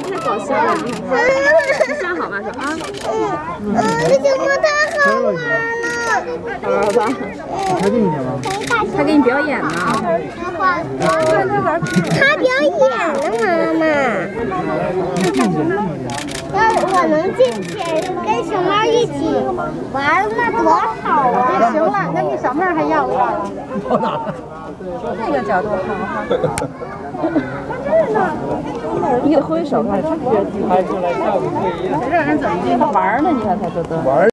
太搞笑了！你站好吗？说啊。嗯，这节目太好玩了。好玩吧？还近一点吗？他给你表演呢。他表演了，妈妈。要我能进去跟熊猫一起玩，那多好啊！要不要？到哪？这个角度好哈。你给挥手，看，拍出来效果不一样。让人怎么进去玩呢？你看他这都。玩。